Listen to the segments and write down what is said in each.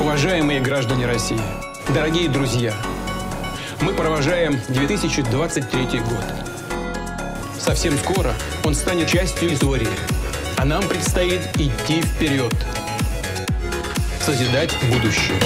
Уважаемые граждане России, дорогие друзья, мы провожаем 2023 год. Совсем скоро он станет частью истории, а нам предстоит идти вперед, созидать будущее.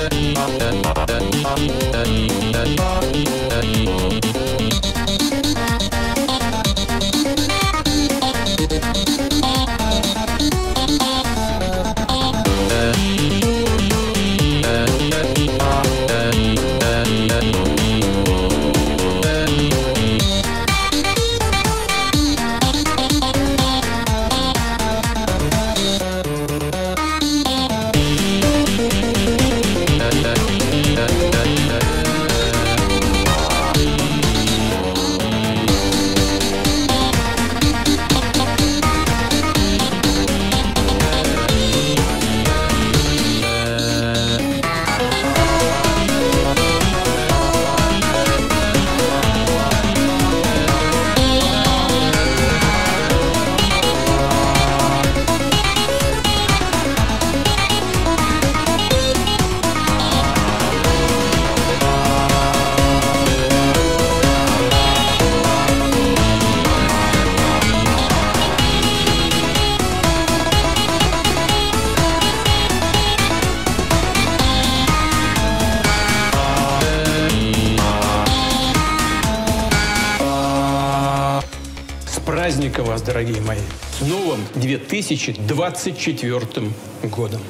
С праздником вас, дорогие мои! С новым 2024 годом!